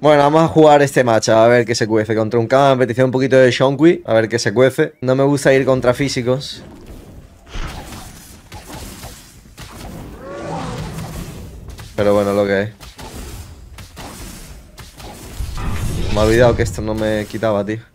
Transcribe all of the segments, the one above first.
Bueno, vamos a jugar este match, a ver qué se cuece. Contra un Kama, petición un poquito de Shonqui, a ver qué se cuece. No me gusta ir contra físicos. Pero bueno, lo que es. Me he olvidado que esto no me quitaba, tío.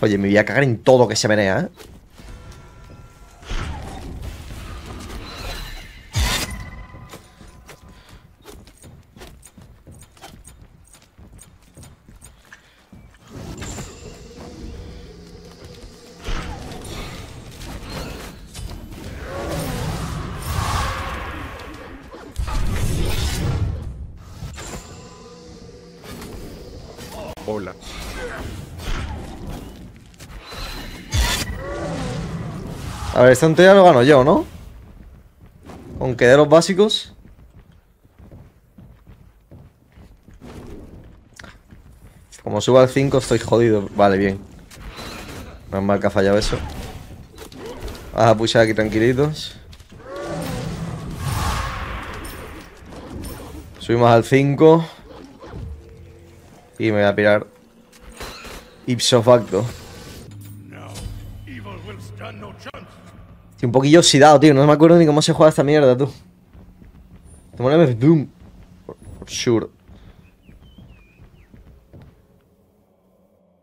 Oye, me voy a cagar en todo que se menea, ¿eh? Hola. A ver, esta tontería lo gano yo, ¿no? Aunque de los básicos. Como suba al 5 estoy jodido. Vale, bien. Menos mal que ha fallado eso. Vamos a pushar aquí tranquilitos. Subimos al 5. Y me voy a pirar. Ipso facto. Estoy un poquillo oxidado, tío. No me acuerdo ni cómo se juega esta mierda, tú. Te MF Doom. Sure.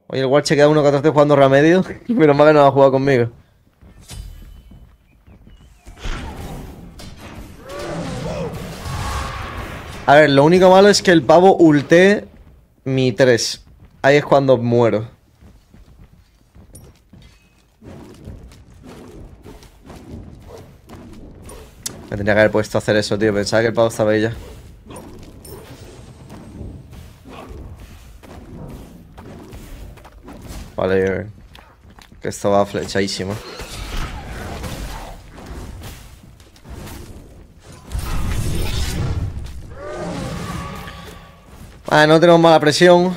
Oye, el Watch queda uno que estoy jugando Remedio. Menos mal que no ha jugado conmigo. A ver, lo único malo es que el pavo ultee mi 3. Ahí es cuando muero. Me tendría que haber puesto a hacer eso, tío. Pensaba que el pavo estaba ahí ya. Vale, que esto va flechadísimo. Vale, no tenemos mala presión.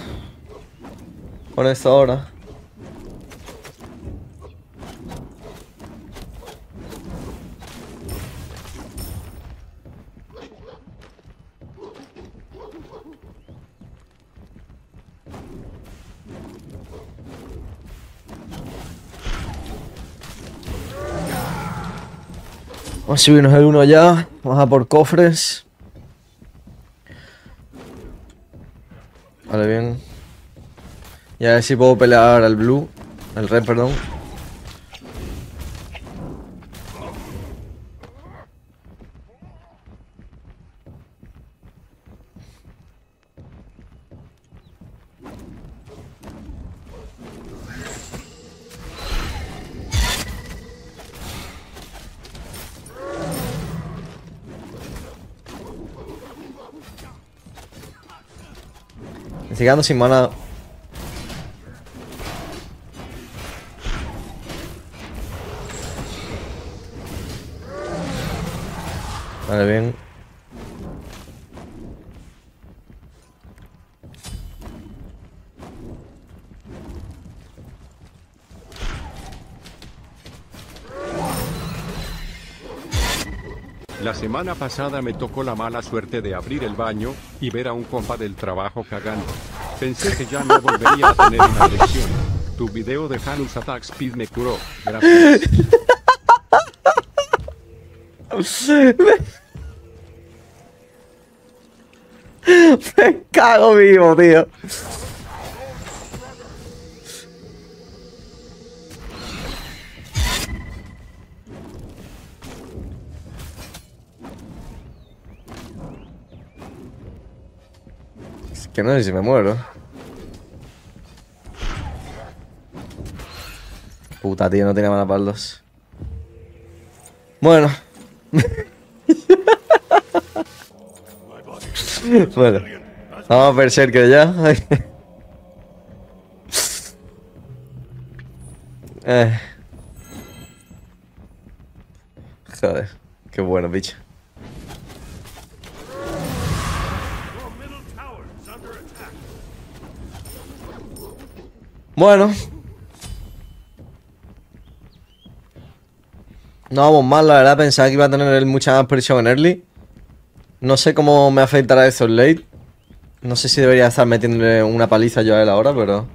Con esto ahora. A subirnos el uno ya. Vamos a por cofres. Vale, bien. Y a ver si puedo pelear al blue. El red, perdón. Me estoy quedando sin mana. Vale, bien. La semana pasada me tocó la mala suerte de abrir el baño y ver a un compa del trabajo cagando. Pensé que ya no volvería a tener una lesión. Tu video de Hanus Attack Speed me curó. Gracias. Me cago vivo, tío. Es que no sé si me muero. Puta, tío, no tenía mana para. Bueno. bueno. Vamos a Berserker ya. eh. Joder, qué bueno, bicho. Bueno. No vamos mal, la verdad. Pensaba que iba a tener mucha más presión en early. No sé cómo me afectará eso en late. No sé si debería estar metiéndole una paliza yo a él ahora, pero...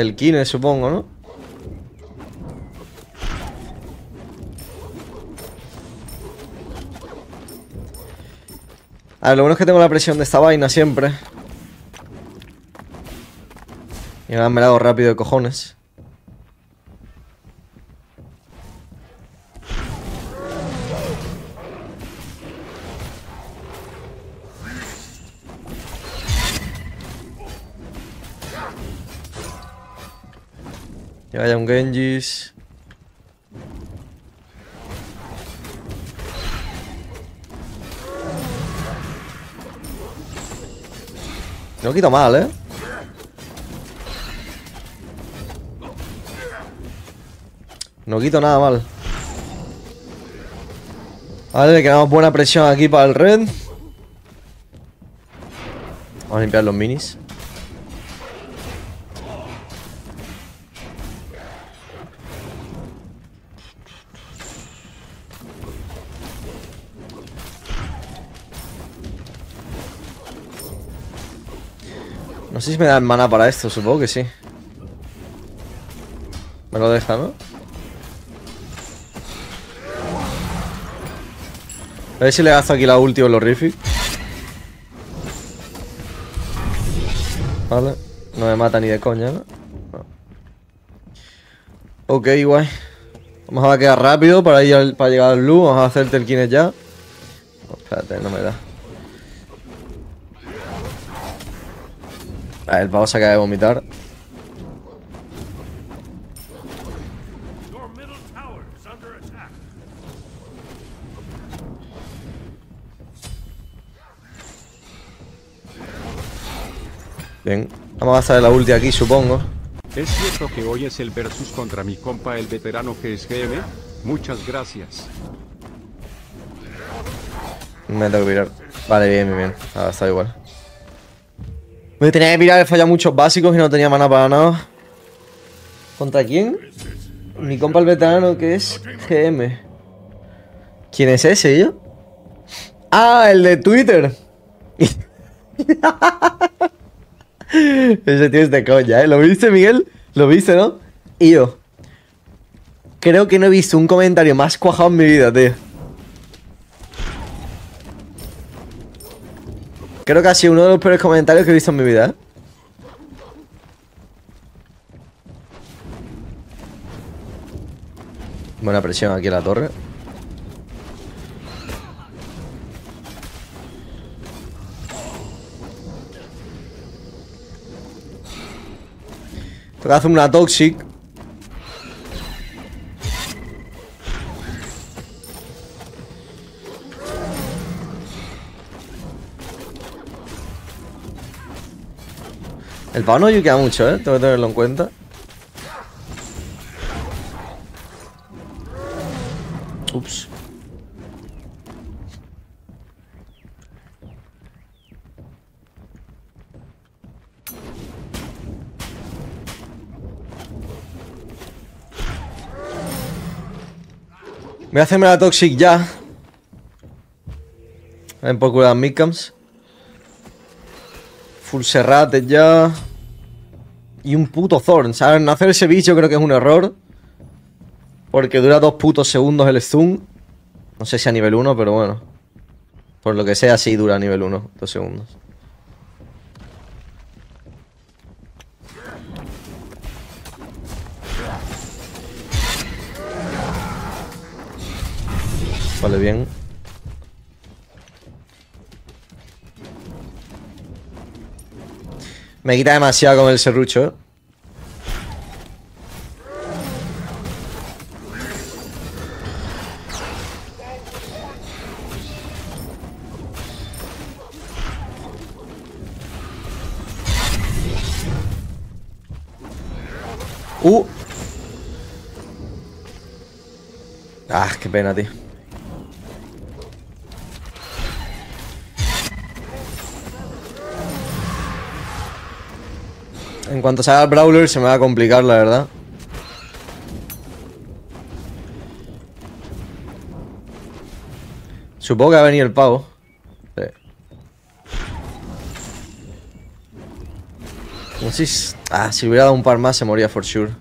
El Kine, supongo, ¿no? A ver, lo bueno es que tengo la presión de esta vaina siempre. Y me la hago rápido de cojones. Vaya un Genjis. No quito mal, ¿eh? No quito nada mal. Vale, le quedamos buena presión aquí para el red. Vamos a limpiar los minis. No sé si me dan mana para esto, supongo que sí. Me lo deja, ¿no? A ver si le gasto aquí la ulti o los Riffy. Vale. No me mata ni de coña, ¿no? Ok, guay. Vamos a quedar rápido para, ir para llegar al blue. Vamos a hacer telkines ya. espérate, no me da. El pavo se acaba de vomitar. Bien, vamos a gastar la ulti aquí, supongo. ¿Es cierto que hoy es el versus contra mi compa el veterano que es GM? Muchas gracias. Me tengo que mirar. Vale, bien, bien, bien. Ahora está igual. Me tenía que mirar, he fallado muchos básicos y no tenía mana para nada. ¿Contra quién? Mi compa el veterano que es GM. ¿Quién es ese, yo? Ah, el de Twitter. ese tío es de coña, ¿eh? ¿Lo viste, Miguel? ¿Lo viste, no? Y yo. Creo que no he visto un comentario más cuajado en mi vida, tío. Creo que ha sido uno de los peores comentarios que he visto en mi vida. Buena presión aquí en la torre. Tengo que una toxic. El pavo no mucho, ¿eh? Tengo que tenerlo en cuenta. Ups. Voy a hacerme la Toxic ya. Ven por cuidar Midcams. Full Serrate ya. Y un puto Thorn. ¿Sabes? No hacer ese bicho creo que es un error. Porque dura dos putos segundos el stun. No sé si a nivel 1, pero bueno. Por lo que sea, sí dura a nivel 1, dos segundos. Vale, bien. Me quita demasiado con el serrucho. Uh. Ah, qué pena, tío. En cuanto salga el Brawler se me va a complicar, la verdad. Supongo que va a venir el pavo. Sí. Si... Ah, si hubiera dado un par más se moría for sure.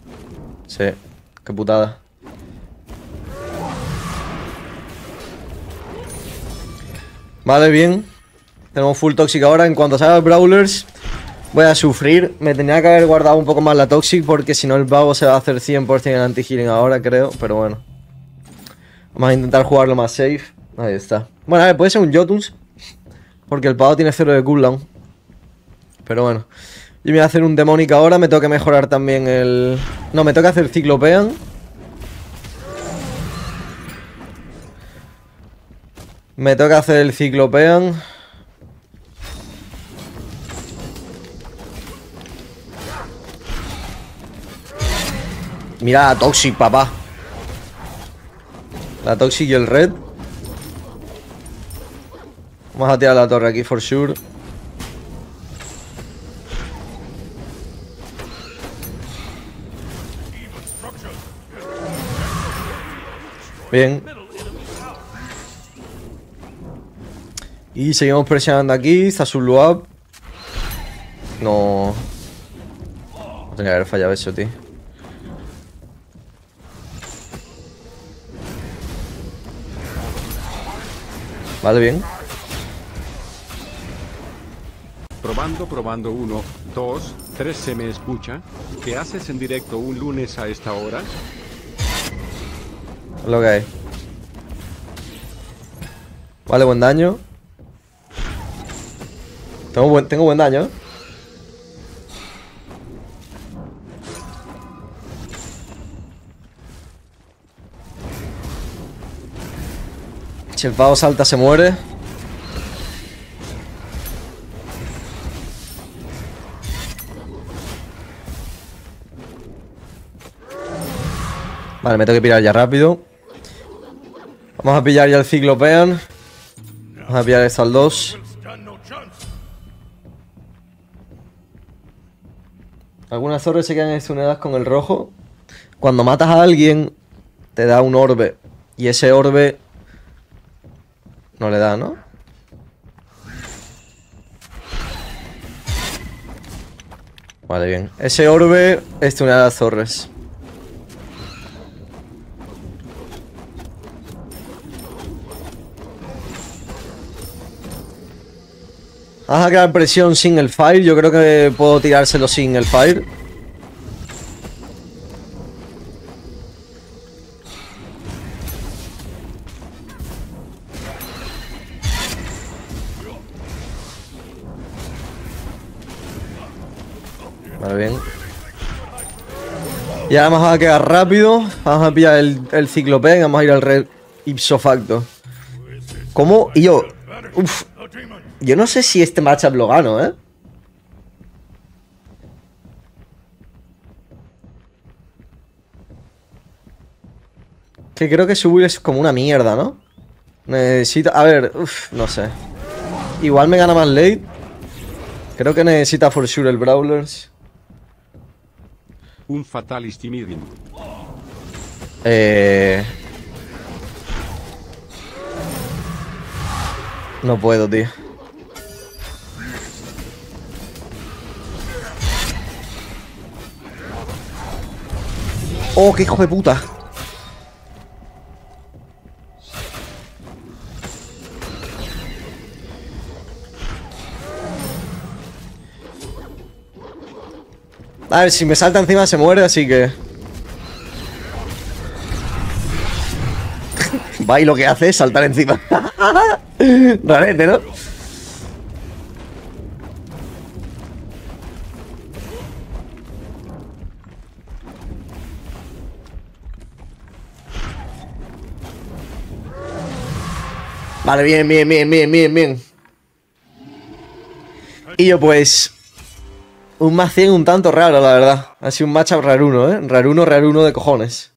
Sí, qué putada. Vale, bien. Tenemos full toxic ahora. En cuanto salga el Brawlers, voy a sufrir. Me tenía que haber guardado un poco más la toxic porque si no el pavo se va a hacer 100% el anti-healing ahora, creo. Pero bueno. Vamos a intentar jugarlo más safe. Ahí está. Bueno, a ver, puede ser un Jotuns. Porque el pavo tiene cero de cooldown. Pero bueno. Yo voy a hacer un Demonic ahora. Me que mejorar también el... No, me toca hacer Ciclopean. Me toca hacer el Ciclopean. Mira la Toxic, papá. La Toxic y el Red. Vamos a tirar la torre aquí, for sure. Bien. Y seguimos presionando aquí. Zazuluab. No. Tenía que haber fallado eso, tío. Vale, bien. Probando, probando uno, dos, tres se me escucha. ¿Qué haces en directo un lunes a esta hora? Lo que hay. Vale, buen daño. Tengo buen, tengo buen daño. ¿eh? Si el pavo salta se muere. Vale, me tengo que pillar ya rápido. Vamos a pillar ya el Ciclopean. Vamos a pillar al 2. Algunas torres se quedan estuneadas con el rojo. Cuando matas a alguien, te da un orbe. Y ese orbe no le da, ¿no? Vale, bien. Ese orbe estunea las torres. Vamos a crear presión sin el fire. Yo creo que puedo tirárselo sin el fire. Bien. Y ahora vamos a quedar rápido. Vamos a pillar el, el ciclopen. Vamos a ir al red ipso facto. ¿Cómo? Y yo... Uf, yo no sé si este matchup lo gano, ¿eh? Que creo que su build es como una mierda, ¿no? Necesita... A ver, uff, no sé. Igual me gana más late. Creo que necesita for sure el Brawlers. Un Medium. Eh... No puedo, tío. ¡Oh, qué hijo de puta! A ver, si me salta encima se muere, así que... Va y lo que hace es saltar encima. Rarete, ¿no? Vale, bien, bien, bien, bien, bien, bien. Y yo pues... Un más 100 un tanto raro, la verdad. Ha sido un matchup raruno, ¿eh? Raruno, raruno de cojones.